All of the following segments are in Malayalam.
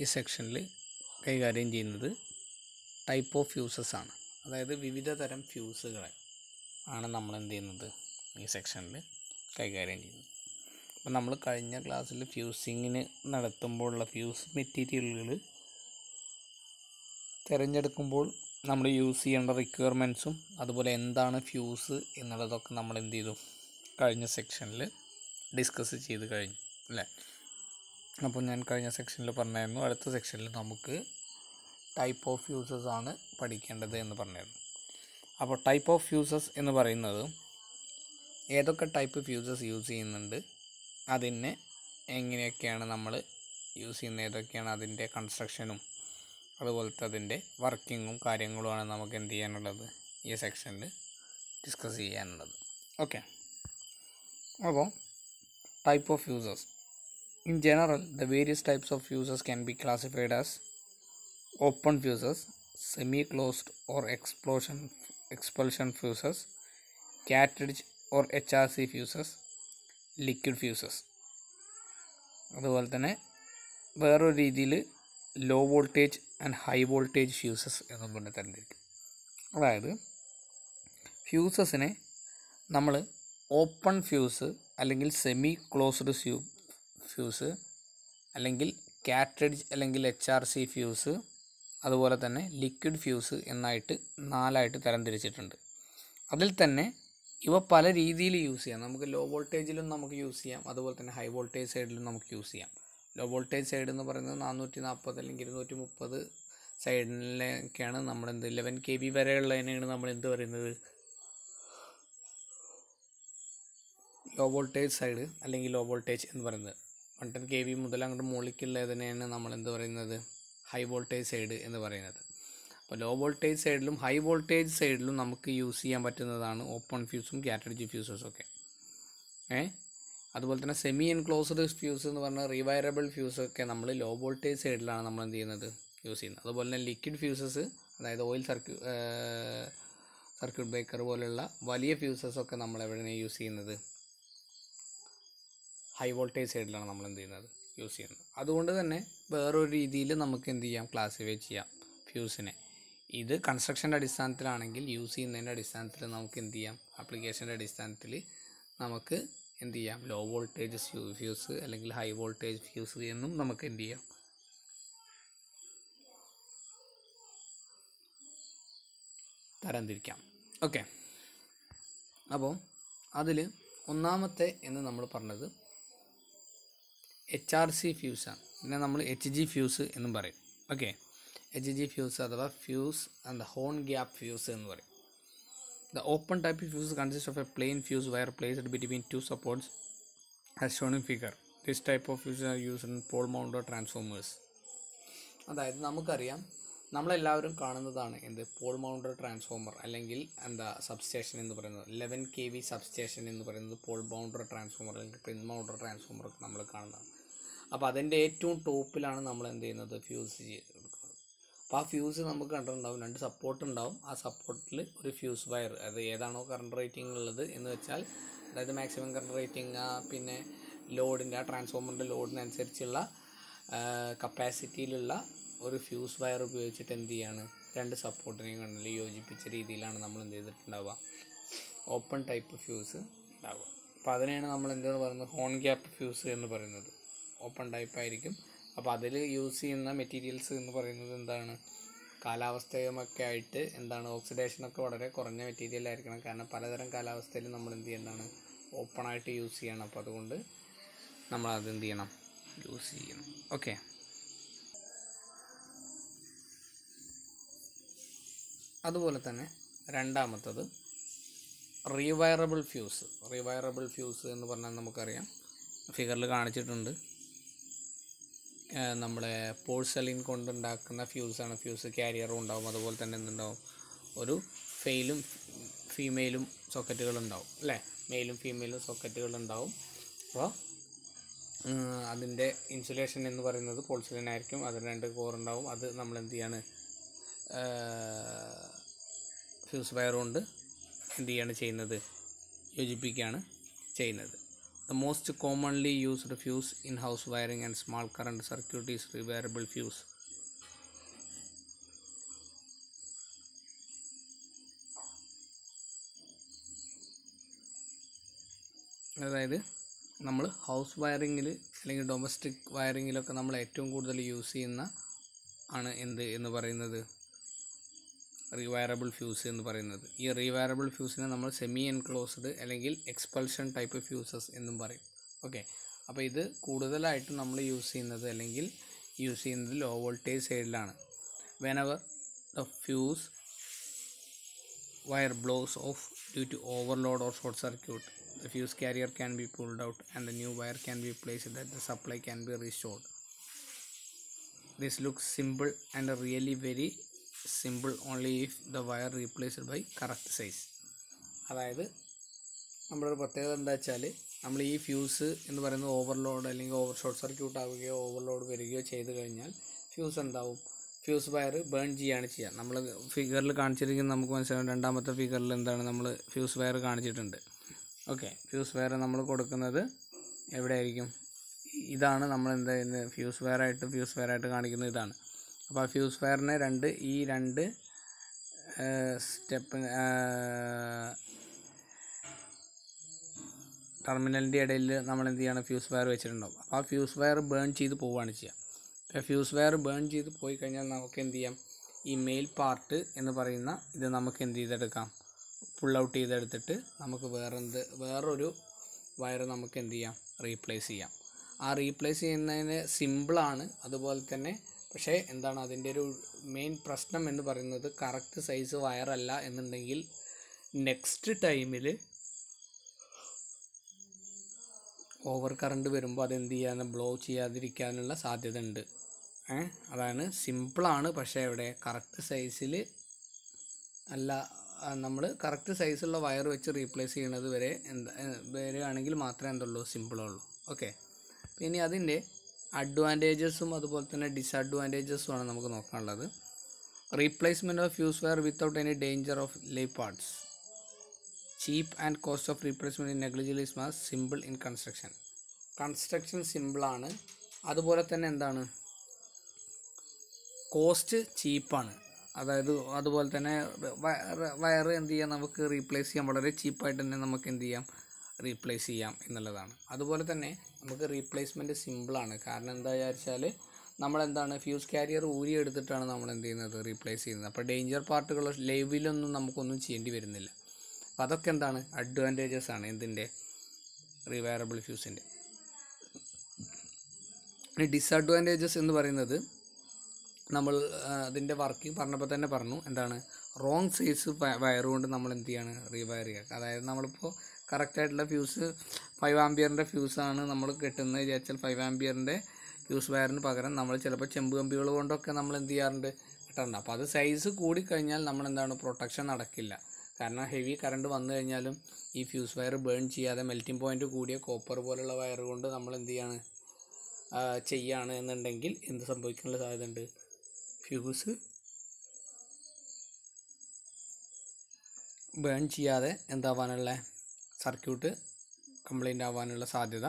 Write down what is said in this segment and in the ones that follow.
ഈ സെക്ഷനിൽ കൈകാര്യം ചെയ്യുന്നത് ടൈപ്പ് ഓഫ് ഫ്യൂസസ് ആണ്. അതായത് വിവിധ തരം ഫ്യൂസുകളെ ആണ് നമ്മൾ എന്ത് ചെയ്യുന്നത് ഈ സെക്ഷനിൽ കൈകാര്യം ചെയ്യുന്നത്. അപ്പോൾ നമ്മൾ കഴിഞ്ഞ ക്ലാസ്സിൽ ഫ്യൂസിങ്ങിന് നടത്തുമ്പോഴുള്ള ഫ്യൂസ് മെറ്റീരിയലുകൾ തിരഞ്ഞെടുക്കുമ്പോൾ നമ്മൾ യൂസ് ചെയ്യേണ്ട റിക്വയർമെന്റ്സും അതുപോലെ എന്താണ് ഫ്യൂസ് എന്നുള്ളതൊക്കെ നമ്മൾ എന്ത് ചെയ്തു? കഴിഞ്ഞ സെക്ഷനിൽ ഡിസ്കസ് ചെയ്ത് കഴിഞ്ഞു അല്ലേ? അപ്പോൾ ഞാൻ കഴിഞ്ഞ സെക്ഷനിൽ പറഞ്ഞായിരുന്നു അടുത്ത സെക്ഷനിൽ നമുക്ക് ടൈപ്പ് ഓഫ് യൂസസ് ആണ് പഠിക്കേണ്ടത് എന്ന് പറഞ്ഞായിരുന്നു. അപ്പോൾ ടൈപ്പ് ഓഫ് യൂസസ് എന്ന് പറയുന്നത് ഏതൊക്കെ ടൈപ്പ് ഫ്യൂസസ് യൂസ് ചെയ്യുന്നുണ്ട് അതിനെ എങ്ങനെയൊക്കെയാണ് നമ്മൾ യൂസ് ചെയ്യുന്നത് ഏതൊക്കെയാണ് അതിന്റെ കൺസ്ട്രക്ഷനും അതുപോലത്തെ അതിന്റെ വർക്കിങ്ങും കാര്യങ്ങളുമാണ് നമുക്ക് എന്ത് ചെയ്യാനുള്ളത് ഈ സെക്ഷനിൽ ഡിസ്കസ് ചെയ്യാനുള്ളത്. ഓക്കെ അപ്പോൾ type of fuses in general, the various types of fuses can be classified as open fuses, semi-closed or explosion expulsion fuses, cartridge or HRC fuses, liquid fuses. അതുപോലെ തന്നെ വേറൊരു രീതിയിൽ low voltage and high voltage fuses എന്നും പറഞ്ഞ് തരംതിരിക്കും അതായത് ഫ്യൂസസിനെ നമ്മൾ ഓപ്പൺ ഫ്യൂസ് അല്ലെങ്കിൽ സെമി ക്ലോസ്ഡ് ഫ്യൂസ് അല്ലെങ്കിൽ കാറ്റഡ്ജ് അല്ലെങ്കിൽ എച്ച് ആർ സി ഫ്യൂസ് അതുപോലെ തന്നെ ലിക്വിഡ് ഫ്യൂസ് എന്നായിട്ട് നാലായിട്ട് തരംതിരിച്ചിട്ടുണ്ട്. അതിൽ തന്നെ ഇവ പല രീതിയിൽ യൂസ് ചെയ്യാം. നമുക്ക് ലോ വോൾട്ടേജിലും നമുക്ക് യൂസ് ചെയ്യാം. അതുപോലെ തന്നെ ഹൈ വോൾട്ടേജ് സൈഡിലും നമുക്ക് യൂസ് ചെയ്യാം. ലോ വോൾട്ടേജ് സൈഡ് എന്ന് പറയുന്നത് നാനൂറ്റി നാൽപ്പത് അല്ലെങ്കിൽ ഇരുന്നൂറ്റി മുപ്പത് സൈഡിലൊക്കെയാണ് നമ്മളെന്ത് ഇലവൻ കെ ബി വരെയുള്ളതിനാണ് നമ്മൾ എന്ത് പറയുന്നത്? ലോ വോൾട്ടേജ് സൈഡ് അല്ലെങ്കിൽ ലോ വോൾട്ടേജ് എന്ന് പറയുന്നത്. വൺ ടെൻ കെ വി മുതൽ അങ്ങോട്ട് മുകളിലേക്കുള്ളതിനെയാണ് നമ്മൾ എന്ത് പറയുന്നത്? ഹൈ വോൾട്ടേജ് സൈഡ് എന്ന് പറയുന്നത്. അപ്പോൾ ലോ വോൾട്ടേജ് സൈഡിലും ഹൈ വോൾട്ടേജ് സൈഡിലും നമുക്ക് യൂസ് ചെയ്യാൻ പറ്റുന്നതാണ് ഓപ്പൺ ഫ്യൂസും കാറ്റഡിജ് ഫ്യൂസസും ഒക്കെ. ഏ? അതുപോലെ തന്നെ സെമി എൻക്ലോസ്ഡ് ഫ്യൂസ് എന്ന് പറഞ്ഞാൽ ഫ്യൂസ് ഒക്കെ നമ്മൾ ലോ വോൾട്ടേജ് സൈഡിലാണ് നമ്മൾ എന്ത് ചെയ്യുന്നത്? യൂസ് ചെയ്യുന്നത്. അതുപോലെ തന്നെ ലിക്വിഡ് ഫ്യൂസസ് അതായത് ഓയിൽ സർക്യൂ സർക്യൂട്ട് ബ്രേക്കർ പോലെയുള്ള വലിയ ഫ്യൂസസ് ഒക്കെ നമ്മൾ എവിടെയാണ് യൂസ് ചെയ്യുന്നത്? ഹൈ വോൾട്ടേജ് സൈഡിലാണ് നമ്മൾ എന്ത് ചെയ്യുന്നത് യൂസ് ചെയ്യുന്നത്. അതുകൊണ്ട് തന്നെ വേറൊരു രീതിയിൽ നമുക്ക് എന്ത് ചെയ്യാം ക്ലാസിഫൈ ചെയ്യാം ഫ്യൂസിനെ ഇത് കൺസ്ട്രക്ഷന്റെ അടിസ്ഥാനത്തിലാണെങ്കിൽ യൂസ് ചെയ്യുന്നതിന്റെ അടിസ്ഥാനത്തിൽ നമുക്ക് എന്ത് ചെയ്യാം ആപ്ലിക്കേഷന്റെ അടിസ്ഥാനത്തിൽ നമുക്ക് എന്ത് ചെയ്യാം ലോ വോൾട്ടേജ് ഫ്യൂസ് അല്ലെങ്കിൽ ഹൈ വോൾട്ടേജ് ഫ്യൂസ് എന്നും നമുക്ക് എന്ത് ചെയ്യാം. തരംതിരിക്കാം. ഓക്കെ അപ്പോൾ അതിൽ ഒന്നാമത്തെ എന്ന് നമ്മൾ പറഞ്ഞത് എച്ച് ആർ സി ഫ്യൂസാണ് പിന്നെ നമ്മൾ എച്ച് ജി ഫ്യൂസ് എന്നും പറയും. ഓക്കെ എച്ച് ജി ഫ്യൂസ് അഥവാ fuse and the horn gap fuse എന്ന് പറയും. The open type fuse consist of a plain fuse wire placed between two supports as shown in figure this type of fuse are use in pole mounted transformers അതായത് നമുക്കറിയാം നമ്മളെല്ലാവരും കാണുന്നതാണ് എന്ത്? പോൾ മൗണ്ടർ ട്രാൻസ്ഫോമർ അല്ലെങ്കിൽ എന്താ സബ്സ്റ്റേഷൻ എന്ന് പറയുന്നത്. ലെവൻ കെ വി സബ്സ്റ്റേഷൻ എന്ന് പറയുന്നത് പോൾ മൗണ്ടർ ട്രാൻസ്ഫോമർ അല്ലെങ്കിൽ പിൻ മൗണ്ടർ ട്രാൻസ്ഫോമർ ഒക്കെ നമ്മൾ കാണുന്നതാണ്. അപ്പോൾ അതിന്റെ ഏറ്റവും ടോപ്പിലാണ് നമ്മൾ എന്ത് ചെയ്യുന്നത്? ഫ്യൂസ് ചെയ്ത് കൊടുക്കുന്നത് അപ്പോൾ ആ ഫ്യൂസ് നമുക്ക് കണ്ടിട്ടുണ്ടാവും രണ്ട് സപ്പോർട്ട് ഉണ്ടാവും. ആ സപ്പോർട്ടിൽ ഒരു ഫ്യൂസ് വയർ അത് ഏതാണോ കറണ്ട് റേറ്റിംഗ് ഉള്ളത് എന്ന് വെച്ചാൽ അതായത് മാക്സിമം കറണ്ട് റേറ്റിംഗ് പിന്നെ ലോഡിന്റെ ആ ട്രാൻസ്ഫോമറിന്റെ ലോഡിനനുസരിച്ചുള്ള കപ്പാസിറ്റിയിലുള്ള ഒരു ഫ്യൂസ് വയർ ഉപയോഗിച്ചിട്ട് എന്ത് ചെയ്യാണ്? രണ്ട് സപ്പോർട്ടിനെയും കണ്ടിൽ യോജിപ്പിച്ച രീതിയിലാണ് നമ്മൾ എന്ത് ചെയ്തിട്ടുണ്ടാവുക? ഓപ്പൺ ടൈപ്പ് ഫ്യൂസ് ഉണ്ടാവുക. അപ്പോൾ അതിനെയാണ് നമ്മൾ എന്തെന്ന് പറയുന്നത്? ഹോൺ ഗ്യാപ്പ് ഫ്യൂസ് എന്ന് പറയുന്നത്. ഓപ്പൺ ടൈപ്പ് ആയിരിക്കും. അപ്പോൾ അതിൽ യൂസ് ചെയ്യുന്ന മെറ്റീരിയൽസ് എന്ന് പറയുന്നത് എന്താണ്? കാലാവസ്ഥയുമൊക്കെ ആയിട്ട് എന്താണ്? ഓക്സിഡേഷനൊക്കെ വളരെ കുറഞ്ഞ മെറ്റീരിയൽ ആയിരിക്കണം. കാരണം പലതരം കാലാവസ്ഥയിലും നമ്മൾ എന്ത് ചെയ്യേണ്ടതാണ് ഓപ്പൺ ആയിട്ട് യൂസ് ചെയ്യണം. അപ്പോൾ അതുകൊണ്ട് നമ്മൾ അത് എന്ത് ചെയ്യണം? യൂസ് ചെയ്യണം. ഓക്കെ അതുപോലെ തന്നെ രണ്ടാമത്തത് റീവയറബിൾ ഫ്യൂസ് റീവയറബിൾ ഫ്യൂസ് എന്ന് പറഞ്ഞാൽ നമുക്കറിയാം. ഫിഗറിൽ കാണിച്ചിട്ടുണ്ട്. നമ്മളെ പോഴ്സലിൻ കൊണ്ടുണ്ടാക്കുന്ന ഫ്യൂസാണ് ഫ്യൂസ് ക്യാരിയറും ഉണ്ടാവും. അതുപോലെ തന്നെ എന്തുണ്ടാവും? ഒരു ഫെയിലും ഫീമെയിലും സോക്കറ്റുകളുണ്ടാവും അല്ലേ? മെയിലും ഫീമെയിലും സോക്കറ്റുകളുണ്ടാവും അപ്പോൾ അതിന്റെ ഇൻസുലേഷൻ എന്ന് പറയുന്നത് പോൾസലിൻ ആയിരിക്കും. അതിന് രണ്ട് കോറുണ്ടാവും അത് നമ്മൾ എന്ത് ചെയ്യാണ്? ഫ്യൂസ് വയർ കൊണ്ട് എന്ത് ചെയ്യാണ് ചെയ്യുന്നത്? യോജിപ്പിക്കുകയാണ് ചെയ്യുന്നത്. The most commonly used fuse in house wiring and small current circuit is reversible fuse. അതായത് നമ്മൾ ഹൗസ് വയറിങ്ങിൽ അല്ലെങ്കിൽ ഡൊമസ്റ്റിക് വയറിങ്ങിലൊക്കെ നമ്മൾ ഏറ്റവും കൂടുതൽ യൂസ് ചെയ്യുന്ന ആണ് എന്ത് എന്ന് പറയുന്നത് റീവയറബിൾ ഫ്യൂസ് എന്ന് പറയുന്നത്. ഈ റീവയറബിൾ ഫ്യൂസിനെ നമ്മൾ സെമി എൻക്ലോസ്ഡ് അല്ലെങ്കിൽ എക്സ്പൾഷൻ ടൈപ്പ് ഫ്യൂസസ് എന്നും പറയും. ഓക്കെ അപ്പോൾ ഇത് കൂടുതലായിട്ടും നമ്മൾ യൂസ് ചെയ്യുന്നത് അല്ലെങ്കിൽ യൂസ് ചെയ്യുന്നത് ലോ വോൾട്ടേജ് സൈഡിലാണ് whenever the fuse wire blows off due to overload or short circuit the fuse carrier can be pulled out and the new wire can be placed the supply can be restored this look simple and really very simple only if the wire replaced by correct size അതായത് നമ്മുടെ ഒരു പ്രത്യേകത എന്താ വെച്ചാൽ നമ്മൾ ഈ ഫ്യൂസ് എന്ന് പറയുന്നത് ഓവർലോഡ് അല്ലെങ്കിൽ ഓവർ ഷോർട്ട് സർക്യൂട്ട് ആവുകയോ ഓവർലോഡ് വരികയോ ചെയ്ത് കഴിഞ്ഞാൽ ഫ്യൂസ് എന്താവും? ഫ്യൂസ് വയർ ബേൺ ചെയ്യുകയാണ് ചെയ്യുക. നമ്മൾ ഫിഗറിൽ കാണിച്ചിരിക്കുന്ന നമുക്ക് മനസ്സിലാവും രണ്ടാമത്തെ ഫിഗറിൽ എന്താണ് നമ്മൾ ഫ്യൂസ് വയർ കാണിച്ചിട്ടുണ്ട്. ഓക്കെ ഫ്യൂസ് വയർ നമ്മൾ കൊടുക്കുന്നത് എവിടെയായിരിക്കും? ഇതാണ് നമ്മൾ എന്താ ഫ്യൂസ് വയറായിട്ട് ഫ്യൂസ് വയറായിട്ട് കാണിക്കുന്നത് ഇതാണ്. അപ്പോൾ ഫ്യൂസ് വയറിനെ രണ്ട് ഈ രണ്ട് സ്റ്റെപ്പ് ടെർമിനലിന്റെ ഇടയിൽ നമ്മൾ എന്ത് ചെയ്യണം ഫ്യൂസ് വയർ വെച്ചിട്ടുണ്ടാവും. അപ്പോൾ ആ ഫ്യൂസ് വയർ ബേൺ ചെയ്ത് പോവുകയാണ് ചെയ്യുക അപ്പോൾ ഫ്യൂസ് വയർ ബേൺ ചെയ്ത് പോയി കഴിഞ്ഞാൽ നമുക്ക് എന്ത് ചെയ്യാം? ഈ മെയിൽ പാർട്ട് എന്ന് പറയുന്ന ഇത് നമുക്ക് എന്ത് ചെയ്തെടുക്കാം? ഫുൾ ഔട്ട് ചെയ്തെടുത്തിട്ട് നമുക്ക് വേറെന്ത് വേറൊരു വയർ നമുക്ക് എന്ത് ചെയ്യാം? റീപ്ലേസ് ചെയ്യാം. ആ റീപ്ലേസ് ചെയ്യുന്നതിന് സിമ്പിളാണ് അതുപോലെ തന്നെ പക്ഷേ എന്താണ് അതിന്റെ ഒരു മെയിൻ പ്രശ്നം എന്ന് പറയുന്നത് കറക്റ്റ് സൈസ് വയറല്ല എന്നുണ്ടെങ്കിൽ നെക്സ്റ്റ് ടൈമിൽ ഓവർ കറണ്ട് വരുമ്പോൾ അതെന്ത് ചെയ്യാൻ ബ്ലോ ചെയ്യാതിരിക്കാനുള്ള സാധ്യത ഉണ്ട്. അതാണ് സിമ്പിളാണ് പക്ഷേ ഇവിടെ കറക്റ്റ് സൈസിൽ അല്ല നമ്മൾ കറക്റ്റ് സൈസുള്ള വയർ വെച്ച് റീപ്ലേസ് ചെയ്യണത് വരെ എന്താ വരികയാണെങ്കിൽ മാത്രമേ എന്തുള്ളൂ സിമ്പിളുള്ളൂ ഓക്കെ ഇനി അതിന്റെ അഡ്വാന്റേജസും അതുപോലെ തന്നെ ഡിസഡ്വാന്റേജസും ആണ് നമുക്ക് നോക്കാനുള്ളത്. Replacement of fuse wire without any danger of lay parts cheap and cost of replacement in negligible mass simple in construction construction സിമ്പിളാണ് അതുപോലെ തന്നെ എന്താണ്? കോസ്റ്റ് ചീപ്പാണ് അതായത് അതുപോലെ തന്നെ വയർ എന്ത് ചെയ്യാം? നമുക്ക് റീപ്ലേസ് ചെയ്യാം. വളരെ ചീപ്പായിട്ട് തന്നെ നമുക്ക് എന്ത് ചെയ്യാം? റീപ്ലേസ് ചെയ്യാം എന്നുള്ളതാണ്. അതുപോലെ തന്നെ നമുക്ക് റീപ്ലേസ്മെന്റ് സിമ്പിളാണ് കാരണം എന്താ വിചാരിച്ചാൽ നമ്മളെന്താണ് ഫ്യൂസ് കാരിയർ ഊരി എടുത്തിട്ടാണ് നമ്മൾ എന്ത് ചെയ്യുന്നത്. റീപ്ലേസ് ചെയ്യുന്നത് അപ്പോൾ ഡേഞ്ചർ പാർട്ടുകൾ ലൈവിലൊന്നും നമുക്കൊന്നും ചെയ്യേണ്ടി വരുന്നില്ല. അപ്പോൾ അതൊക്കെ എന്താണ് അഡ്വാന്റേജസ് ആണ് എന്തിന്റെ റിവയറബിൾ ഫ്യൂസിന്റെ ഇനി ഡിസഡ്വാന്റേജസ് എന്ന് പറയുന്നത് നമ്മൾ അതിന്റെ വർക്ക് പറഞ്ഞപ്പോൾ തന്നെ പറഞ്ഞു. എന്താണ് റോങ് സൈസ് വയർ കൊണ്ട് നമ്മൾ എന്ത് ചെയ്യാണ് റീവയർ ചെയ്യുക. അതായത് നമ്മളിപ്പോൾ കറക്റ്റായിട്ടുള്ള ഫ്യൂസ് ഫൈവ് ആംബിയറിന്റെ ഫ്യൂസാണ് നമ്മൾ കെട്ടുന്നത്. വിചാരിച്ചാൽ ഫൈവ് ആംബിയറിന്റെ ഫ്യൂസ് വയറിന് പകരം നമ്മൾ ചിലപ്പോൾ ചെമ്പ് കമ്പികൾ കൊണ്ടൊക്കെ നമ്മൾ എന്ത് ചെയ്യാറുണ്ട്? കിട്ടാറുണ്ട്. അപ്പോൾ അത് സൈസ് കൂടിക്കഴിഞ്ഞാൽ നമ്മൾ എന്താണ് പ്രൊട്ടക്ഷൻ നടക്കില്ല. കാരണം ഹെവി കറണ്ട് വന്നു കഴിഞ്ഞാലും ഈ ഫ്യൂസ് വയർ ബേൺ ചെയ്യാതെ മെൽറ്റിംഗ് പോയിന്റ് കൂടിയ കോപ്പർ പോലുള്ള വയർ കൊണ്ട് നമ്മൾ എന്ത് ചെയ്യാണ്? ചെയ്യാണ് എന്നുണ്ടെങ്കിൽ എന്ത് സംഭവിക്കാനുള്ള സാധ്യത ഉണ്ട്? ഫ്യൂസ് ബേൺ ചെയ്യാതെ എന്താവാനുള്ള സർക്യൂട്ട് കംപ്ലൈന്റ് ആവാനുള്ള സാധ്യത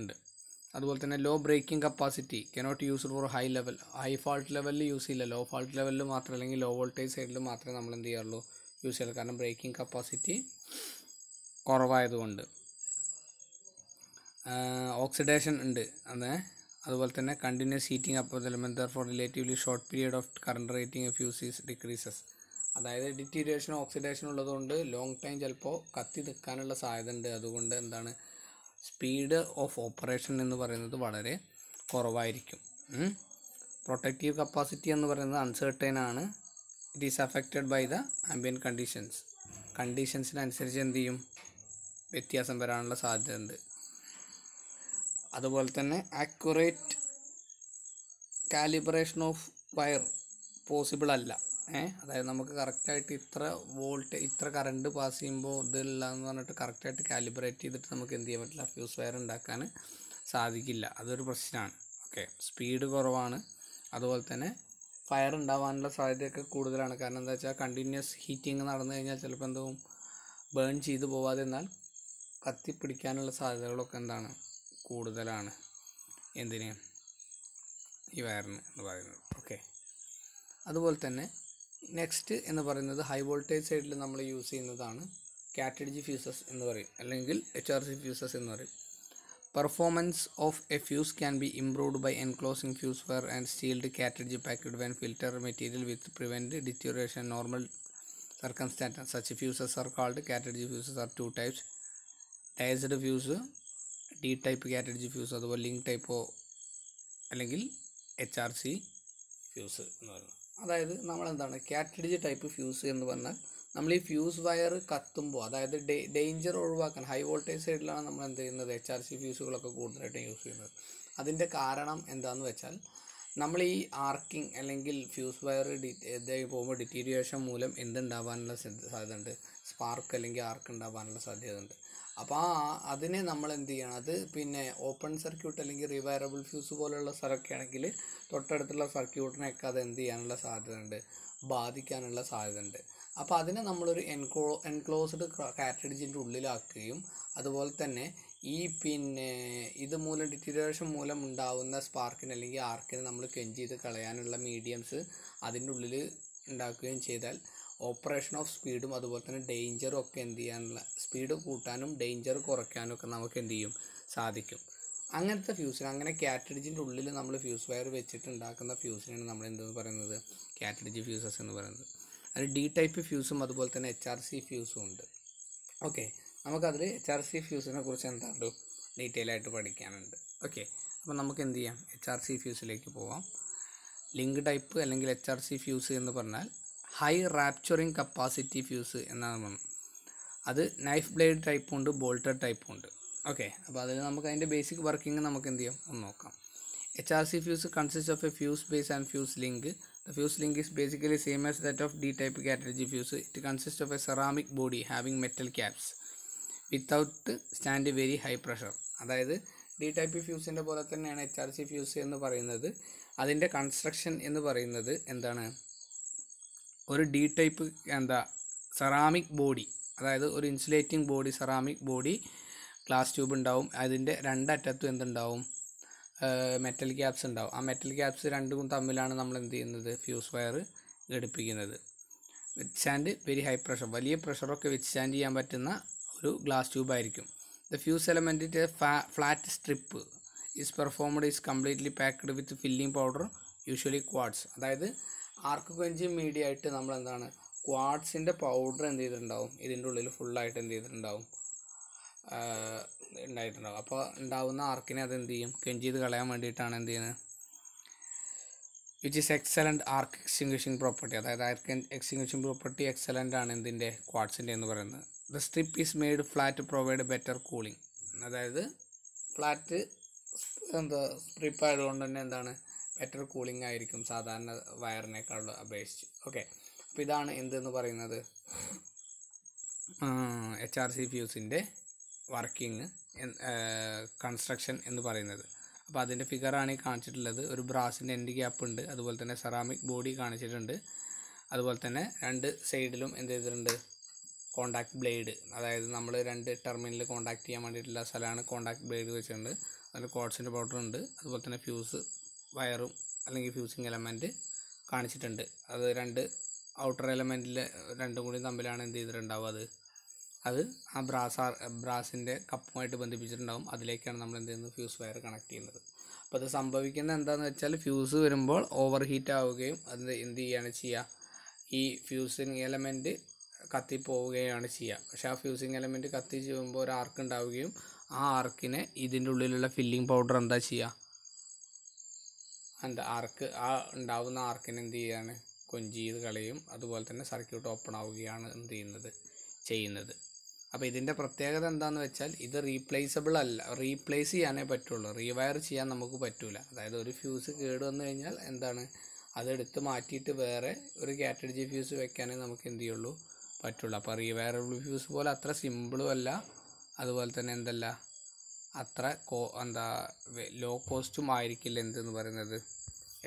ഉണ്ട്. അതുപോലെ തന്നെ low breaking capacity cannot use for high level high fault ലെവലിൽ യൂസ് ചെയ്യില്ല ലോ ഫോൾട്ട് ലെവലിൽ മാത്രം അല്ലെങ്കിൽ ലോ വോൾട്ടേജ് സൈഡിൽ മാത്രമേ നമ്മൾ എന്ത് ചെയ്യാറുള്ളൂ? യൂസ് ചെയ്യുള്ളൂ കാരണം ബ്രേക്കിംഗ് കപ്പാസിറ്റി കുറവായതുകൊണ്ട്. ഓക്സിഡേഷൻ ഉണ്ട്. അത് അതുപോലെ തന്നെ continuous heating up element for relatively short period of current rating fuses decreases അതായത് ഡിറ്റീരിയേഷൻ ഓക്സിഡേഷൻ ഉള്ളതുകൊണ്ട് ലോങ് ടൈം ചിലപ്പോൾ കത്തി നിൽക്കാനുള്ള സാധ്യത ഉണ്ട് അതുകൊണ്ട് എന്താണ്? സ്പീഡ് ഓഫ് ഓപ്പറേഷൻ എന്ന് പറയുന്നത് വളരെ കുറവായിരിക്കും. പ്രൊട്ടക്റ്റീവ് കപ്പാസിറ്റി എന്ന് പറയുന്നത് അൺസേർട്ടൈൻ ആണ്. It is affected by the ambient conditions കണ്ടീഷൻസിനനുസരിച്ച് എന്ത് ചെയ്യും? വ്യത്യാസം വരാനുള്ള സാധ്യത ഉണ്ട് അതുപോലെ തന്നെ accurate calibration of wire possible അല്ല. അതായത് നമുക്ക് കറക്റ്റായിട്ട് ഇത്ര വോൾട്ട് ഇത്ര കറണ്ട് പാസ് ചെയ്യുമ്പോൾ ഇതില്ല എന്ന് പറഞ്ഞിട്ട് കറക്റ്റായിട്ട് കാലിബ്രേറ്റ് ചെയ്തിട്ട് നമുക്ക് എന്ത് ചെയ്യാൻ പറ്റില്ല ഫ്യൂസ് വയർ ഉണ്ടാക്കാൻ സാധിക്കില്ല. അതൊരു പ്രശ്നമാണ് ഓക്കെ സ്പീഡ് കുറവാണ്. അതുപോലെ തന്നെ ഫയർ ഉണ്ടാവാനുള്ള സാധ്യതയൊക്കെ കൂടുതലാണ്. കാരണം എന്താ വെച്ചാൽ കണ്ടിന്യൂസ് ഹീറ്റിംഗ് നടന്നു കഴിഞ്ഞാൽ ചിലപ്പോൾ എന്താവും ബേൺ ചെയ്ത് പോവാതെ എന്നാൽ കത്തിപ്പിടിക്കാനുള്ള സാധ്യതകളൊക്കെ എന്താണ്? കൂടുതലാണ്. എന്തിന്? ഈ വയറിന് എന്ന് പറയുന്നത്. ഓക്കെ അതുപോലെ തന്നെ നെക്സ്റ്റ് എന്ന് പറയുന്നത് ഹൈ വോൾട്ടേജ് സൈഡിൽ നമ്മൾ യൂസ് ചെയ്യുന്നതാണ് കാറ്റഡ്ജി ഫ്യൂസസ് എന്ന് പറയും. അല്ലെങ്കിൽ എച്ച് ആർ സി ഫ്യൂസസ് എന്ന് പറയും. Performance of a fuse can be improved by enclosing fuse wire and sealed cartridge packed when filter material with prevent deterioration normal circumstance such fuses are called cartridge fuses are two types diazed fuse D type cartridge fuse അതുപോലെ ലിങ്ക് ടൈപ്പോ അല്ലെങ്കിൽ എച്ച് ആർ സി ഫ്യൂസ് എന്ന് പറയുന്നത്. അതായത് നമ്മൾ എന്താണ് കാറ്റഡ്ജി ടൈപ്പ് ഫ്യൂസ് എന്ന് പറഞ്ഞാൽ നമ്മൾ ഈ ഫ്യൂസ് വയർ കത്തുമ്പോൾ അതായത് ഡേഞ്ചർ ഒഴിവാക്കാൻ ഹൈ വോൾട്ടേജ് സൈഡിലാണ് നമ്മൾ എന്ത് ചെയ്യുന്നത് എച്ച് ആർ സി ഫ്യൂസുകളൊക്കെ കൂടുതലായിട്ടും യൂസ് ചെയ്യുന്നത്. അതിന്റെ കാരണം എന്താണെന്ന് വെച്ചാൽ നമ്മൾ ഈ ആർക്കിംഗ് അല്ലെങ്കിൽ ഫ്യൂസ് വയർ ഡി ഇതായി പോകുമ്പോൾ ഡിറ്റീരിയേഷൻ മൂലം എന്തുണ്ടാവാനുള്ള സാധ്യതയുണ്ട്? സ്പാർക്ക് അല്ലെങ്കിൽ ആർക്ക് ഉണ്ടാവാനുള്ള സാധ്യതയുണ്ട്. അപ്പോൾ ആ അതിനെ നമ്മൾ എന്ത് ചെയ്യണം? അത് പിന്നെ ഓപ്പൺ സർക്യൂട്ട് അല്ലെങ്കിൽ റിവയറബിൾ ഫ്യൂസ് പോലെയുള്ള സ്ഥലമൊക്കെ ആണെങ്കിൽ തൊട്ടടുത്തുള്ള സർക്യൂട്ടിനെയൊക്കെ അത് എന്ത് ചെയ്യാനുള്ള സാധ്യതയുണ്ട്? ബാധിക്കാനുള്ള സാധ്യതയുണ്ട്. അപ്പോൾ അതിനെ നമ്മളൊരു എൻക്ലോ എൻക്ലോസ്ഡ് കാറ്റഡിജിന്റെ ഉള്ളിലാക്കുകയും അതുപോലെ തന്നെ ഈ പിന്നെ ഇത് മൂലം ഡിറ്റീരിയേഷൻ മൂലം ഉണ്ടാവുന്ന സ്പാർക്കിന് അല്ലെങ്കിൽ ആർക്കിന് നമ്മൾ കെഞ്ച് ചെയ്ത് കളയാനുള്ള മീഡിയംസ് അതിന്റെ ഉള്ളിൽ ഉണ്ടാക്കുകയും ചെയ്താൽ ഓപ്പറേഷൻ ഓഫ് സ്പീഡും അതുപോലെ തന്നെ ഡേഞ്ചറും ഒക്കെ എന്ത് ചെയ്യാനുള്ള സ്പീഡ് കൂട്ടാനും ഡേഞ്ചർ കുറയ്ക്കാനും ഒക്കെ നമുക്ക് എന്ത് ചെയ്യും? സാധിക്കും. അങ്ങനത്തെ ഫ്യൂസിന് അങ്ങനെ കാറ്റഡിജിന്റെ ഉള്ളിൽ നമ്മൾ ഫ്യൂസ് വയർ വെച്ചിട്ട് ഉണ്ടാക്കുന്ന ഫ്യൂസിനാണ് നമ്മൾ എന്തെന്ന് പറയുന്നത്? കാറ്റഡിജി ഫ്യൂസസ് എന്ന് പറയുന്നത്. അതിൽ ഡി ടൈപ്പ് ഫ്യൂസും അതുപോലെ തന്നെ എച്ച് ആർ സി ഫ്യൂസും ഉണ്ട്. ഓക്കെ നമുക്കതിൽ എച്ച് സി ഫ്യൂസിനെ കുറിച്ച് എന്താണ് ഡീറ്റെയിൽ ആയിട്ട് പഠിക്കാനുണ്ട്. ഓക്കെ അപ്പോൾ നമുക്ക് എന്ത് ചെയ്യാം എച്ച് ആർ സി ഫ്യൂസിലേക്ക് പോവാം. ലിങ്ക് ടൈപ്പ് അല്ലെങ്കിൽ എച്ച് ആർ സി ഫ്യൂസ് എന്ന് പറഞ്ഞാൽ ഹൈ റാപ്ചറിങ് കപ്പാസിറ്റി ഫ്യൂസ് എന്നാണ് പറഞ്ഞത്. അത് നൈഫ് ബ്ലേഡ് ടൈപ്പും ഉണ്ട് ബോൾട്ടഡ് ടൈപ്പും ഉണ്ട്. ഓക്കെ അപ്പോൾ അതിൽ നമുക്ക് അതിന്റെ ബേസിക് വർക്കിംഗ് നമുക്ക് എന്ത് ചെയ്യാം ഒന്ന് നോക്കാം. H R C fuse consist of a fuse base and fuse link the fuse link is basically same as that of D type cartridge fuse it consist of a ceramic body having metal caps. Without stand very high pressure അതായത് ഡി ടൈപ്പ് ഫ്യൂസിന്റെ പോലെ തന്നെയാണ് എച്ച് ആർ സി ഫ്യൂസ് എന്ന് പറയുന്നത്. അതിന്റെ കൺസ്ട്രക്ഷൻ എന്ന് പറയുന്നത് എന്താണ്? ഒരു ഡി ടൈപ്പ് എന്താ? സെറാമിക് ബോഡി അതായത് ഒരു insulating body ceramic body glass tube ഉണ്ടാവും. അതിന്റെ രണ്ടറ്റത്തും എന്തുണ്ടാവും? മെറ്റൽ ക്യാപ്സ് ഉണ്ടാവും. ആ മെറ്റൽ ക്യാപ്സ് രണ്ടും തമ്മിലാണ് നമ്മൾ എന്ത് ചെയ്യുന്നത്? ഫ്യൂസ് വയർ ഘടിപ്പിക്കുന്നത്. വിത്ത് സ്റ്റാൻഡ് വെരി ഹൈ പ്രഷർ വലിയ പ്രഷറൊക്കെ വിത്ത് സ്റ്റാൻഡ് ചെയ്യാൻ പറ്റുന്ന ഒരു ഗ്ലാസ് ട്യൂബ് ആയിരിക്കും. The fuse എലമെന്റിന്റെ flat strip is performed is completely packed with filling powder usually quartz അതായത് ആർക്ക് കൊഞ്ചി മീഡിയ ആയിട്ട് നമ്മൾ എന്താണ് ക്വാഡ്സിന്റെ പൗഡർ എന്ത് ചെയ്തിട്ടുണ്ടാവും? ഇതിന്റെ ഉള്ളിൽ ഫുള്ളായിട്ട് എന്ത് ചെയ്തിട്ടുണ്ടാവും? ഉണ്ടായിട്ടുണ്ടാവും. അപ്പോൾ ഉണ്ടാവുന്ന ആർക്കിനെ അത് എന്ത് ചെയ്യും? കെഞ്ച് ചെയ്ത് കളയാൻ വേണ്ടിയിട്ടാണ് എന്ത് ചെയ്യുന്നത്? Which is excellent arc extinguishing property അതായത് ആർക്ക് എക്സ്റ്റിങ്വിഷിംഗ് പ്രോപ്പർട്ടി എക്സലന്റ് ആണ് എന്തിന്റെ ക്വാഡ്സിന്റെ എന്ന് പറയുന്നത്. The strip is made flat provide better cooling അതായത് ഫ്ലാറ്റ് എന്താ സ്ട്രിപ്പ് ആയതുകൊണ്ട് തന്നെ എന്താണ് ബെറ്റർ കൂളിംഗ് ആയിരിക്കും സാധാരണ വയറിനേക്കാൾ അപേക്ഷിച്ച്. ഓക്കെ അപ്പോൾ ഇതാണ് എന്തെന്ന് പറയുന്നത്? എച്ച് ആർ സി ഫ്യൂസിന്റെ വർക്കിംഗ് കൺസ്ട്രക്ഷൻ എന്ന് പറയുന്നത്. അപ്പോൾ അതിന്റെ ഫിഗറാണ് ഈ കാണിച്ചിട്ടുള്ളത്. ഒരു ബ്രാസിന്റെ എൻഡ് ഗ്യാപ്പ് ഉണ്ട്. അതുപോലെ തന്നെ സെറാമിക് ബോഡി കാണിച്ചിട്ടുണ്ട്. അതുപോലെ തന്നെ രണ്ട് സൈഡിലും എന്ത് ചെയ്തിട്ടുണ്ട്? കോണ്ടാക്ട് ബ്ലേഡ് അതായത് നമ്മൾ രണ്ട് ടെർമിനൽ കോണ്ടാക്ട് ചെയ്യാൻ വേണ്ടിയിട്ടുള്ള സ്ഥലമാണ് കോണ്ടാക്ട് ബ്ലേഡ് വെച്ചിട്ടുണ്ട്. അതിൽ കോഡ്സിന്റെ പൗഡർ ഉണ്ട്. അതുപോലെ തന്നെ ഫ്യൂസ് വയറും അല്ലെങ്കിൽ ഫ്യൂസിങ് എലമെന്റ് കാണിച്ചിട്ടുണ്ട്. അത് രണ്ട് ഔട്ടർ എലമെന്റിൽ രണ്ടും കൂടി തമ്മിലാണ് എന്ത് ചെയ്തിട്ടുണ്ടാവുക അത്? അത് ആ ബ്രാസ് ബ്രാസിന്റെ കപ്പുമായിട്ട് ബന്ധിപ്പിച്ചിട്ടുണ്ടാവും. അതിലേക്കാണ് നമ്മൾ എന്ത് ചെയ്യുന്നത്? ഫ്യൂസ് വയർ കണക്ട് ചെയ്യുന്നത്. അപ്പോൾ അത് സംഭവിക്കുന്നത് എന്താണെന്ന് വെച്ചാൽ ഫ്യൂസ് വരുമ്പോൾ ഓവർ ഹീറ്റ് ആവുകയും അത് എന്ത് ചെയ്യുകയാണ് ചെയ്യുക? ഈ ഫ്യൂസിങ് എലമെന്റ് കത്തിപ്പോവുകയാണ് ചെയ്യുക പക്ഷേ ആ ഫ്യൂസിങ് എലമെന്റ് കത്തി ചെയ്യുമ്പോൾ ഒരു ആർക്ക് ഉണ്ടാവുകയും ആ ആർക്കിനെ ഇതിന്റെ ഉള്ളിലുള്ള ഫില്ലിംഗ് പൗഡർ എന്താ ചെയ്യുക എന്താ ആർക്ക് ആ ഉണ്ടാവുന്ന ആർക്കിനെ എന്ത് ചെയ്യാണ്? കൊഞ്ചി ചെയ്ത് കളയും. അതുപോലെ തന്നെ സർക്യൂട്ട് ഓപ്പൺ ആവുകയാണ് എന്ത് ചെയ്യുന്നത്? ചെയ്യുന്നത്. അപ്പോൾ ഇതിന്റെ പ്രത്യേകത എന്താണെന്ന് വെച്ചാൽ ഇത് റീപ്ലേസബിൾ അല്ല. റീപ്ലേസ് ചെയ്യാനേ പറ്റുള്ളൂ. റീവയർ ചെയ്യാൻ നമുക്ക് പറ്റില്ല അതായത് ഒരു ഫ്യൂസ് കേട് വന്നു കഴിഞ്ഞാൽ എന്താണ്? അതെടുത്ത് മാറ്റിയിട്ട് വേറെ ഒരു കാറ്റഡ്ജി ഫ്യൂസ് വെക്കാനേ നമുക്ക് എന്ത് ചെയ്യുള്ളൂ? പറ്റുള്ളൂ. അപ്പോൾ റീവയറബിൾ ഫ്യൂസ് പോലെ അത്ര സിമ്പിളും അല്ല. അതുപോലെ തന്നെ എന്തല്ല? അത്ര കോ എന്താ ലോ കോസ്റ്റും ആയിരിക്കില്ല എന്തെന്ന് പറയുന്നത്?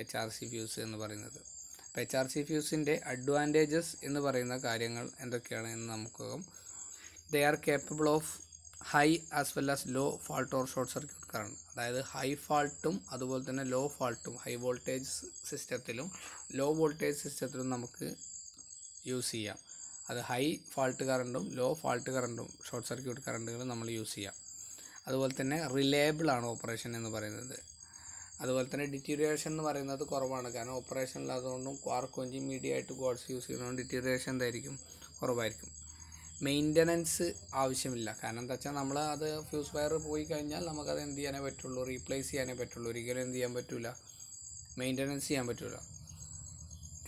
എച്ച് ആർ സി ഫ്യൂസ് എന്ന് പറയുന്നത്. അപ്പോൾ എച്ച് ആർ സി ഫ്യൂസിന്റെ അഡ്വാന്റേജസ് എന്ന് പറയുന്ന കാര്യങ്ങൾ എന്തൊക്കെയാണ് എന്ന് നമുക്ക് they are capable of high as well as low fault or short circuit current അതായത് ഹൈ ഫാൾട്ടും അതുപോലെ തന്നെ ലോ ഫാൾട്ടും ഹൈ വോൾട്ടേജ് സിസ്റ്റത്തിലും ലോ വോൾട്ടേജ് സിസ്റ്റത്തിലും നമുക്ക് യൂസ് ചെയ്യാം. അത് ഹൈ ഫാൾട്ട് കറണ്ടും ലോ ഫാൾട്ട് കറണ്ടും ഷോർട്ട് സർക്യൂട്ട് കറണ്ടുകളും നമ്മൾ യൂസ് ചെയ്യാം. അതുപോലെ തന്നെ റിലയബിൾ ആണ് ഓപ്പറേഷൻ എന്ന് പറയുന്നത്. അതുപോലെ തന്നെ ഡിറ്റീരിയേഷൻ എന്ന് പറയുന്നത് കുറവാണ്. കാരണം ഓപ്പറേഷൻ ഇല്ലാത്തതുകൊണ്ടും ക്വാർക്കൊഞ്ചി മീഡിയ ആയിട്ട് ഗോഡ്സ് യൂസ് ചെയ്യുന്നതുകൊണ്ട് ഡിറ്റീരിയേഷൻ എന്തായിരിക്കും? കുറവായിരിക്കും. മെയിന്റനൻസ് ആവശ്യമില്ല. കാരണം എന്താ വെച്ചാൽ നമ്മൾ അത് ഫ്യൂസ് വയർ പോയി കഴിഞ്ഞാൽ നമുക്കത് എന്ത് ചെയ്യാനേ പറ്റുള്ളൂ റീപ്ലേസ് ചെയ്യാനേ പറ്റുള്ളൂ. ഒരിക്കലും എന്ത് ചെയ്യാൻ പറ്റില്ല മെയിന്റനൻസ് ചെയ്യാൻ പറ്റില്ല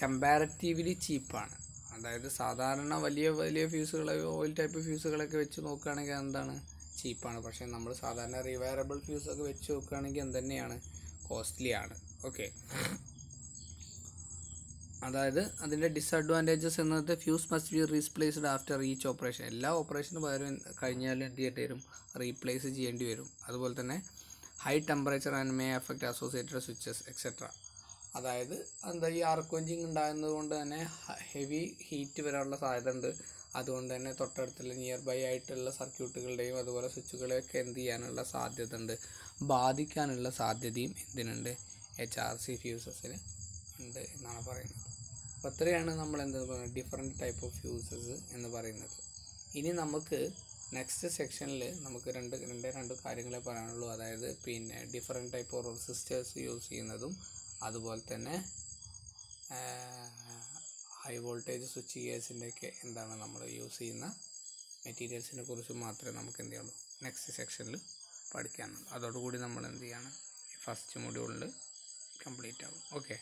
കമ്പാരറ്റീവ്ലി ചീപ്പാണ്. അതായത് സാധാരണ വലിയ വലിയ ഫ്യൂസുകൾ ഓയിൽ ടൈപ്പ് ഫ്യൂസുകളൊക്കെ വെച്ച് നോക്കുകയാണെങ്കിൽ എന്താണ്? ചീപ്പാണ്. പക്ഷേ നമ്മൾ സാധാരണ റിവയറബിൾ ഫ്യൂസൊക്കെ വെച്ച് നോക്കുകയാണെങ്കിൽ എന്തന്നെയാണ് കോസ്റ്റ്ലി ആണ് ഓക്കെ. അതായത് അതിന്റെ ഡിസഡ്വാന്റേജസ് എന്നത് fuse must be replaced after each operation. എല്ലാ ഓപ്പറേഷനും പകരം കഴിഞ്ഞാലും എന്ത് ചെയ്യേണ്ടി വരും? റീപ്ലേസ് ചെയ്യേണ്ടി വരും. അതുപോലെ തന്നെ high temperature and may effect associated switches etcetera അതായത് എന്താ ഈ ആർക്കോഞ്ചിങ് ഉണ്ടാകുന്നത് കൊണ്ട് തന്നെ ഹെവി ഹീറ്റ് വരാനുള്ള സാധ്യത ഉണ്ട് അതുകൊണ്ട് തന്നെ തൊട്ടടുത്തുള്ള നിയർ ബൈ ആയിട്ടുള്ള സർക്യൂട്ടുകളുടെയും അതുപോലെ സ്വിച്ചുകളെയൊക്കെ എന്ത് ചെയ്യാനുള്ള സാധ്യത ഉണ്ട് ബാധിക്കാനുള്ള സാധ്യതയും എന്തിനുണ്ട്? എച്ച് ആർ സി ഫ്യൂസസിന് ഉണ്ട് എന്നാണ് പറയുന്നത്. അപ്പോൾ അത്രയാണ് നമ്മൾ എന്താ പറയുന്നത്? ഡിഫറെന്റ് ടൈപ്പ് ഓഫ് ഫ്യൂസസ് എന്ന് പറയുന്നത്. ഇനി നമുക്ക് നെക്സ്റ്റ് സെക്ഷനിൽ നമുക്ക് രണ്ട് രണ്ടേ രണ്ട് കാര്യങ്ങളെ പറയാനുള്ളൂ. അതായത് പിന്നെ different type of resistors use ചെയ്യുന്നതും അതുപോലെ തന്നെ ഹൈ വോൾട്ടേജ് സ്വിച്ച് ഗിയേഴ്സിന്റെയൊക്കെ എന്താണ് നമ്മൾ യൂസ് ചെയ്യുന്ന മെറ്റീരിയൽസിനെ കുറിച്ച് മാത്രമേ നമുക്ക് എന്ത് ചെയ്യുള്ളൂ നെക്സ്റ്റ് സെക്ഷനിൽ പഠിക്കാനുള്ളൂ. അതോടുകൂടി നമ്മൾ എന്ത് ചെയ്യാണ് ഫസ്റ്റ് മൊഡ്യൂളിൽ കംപ്ലീറ്റ് ആവും. ഓക്കെ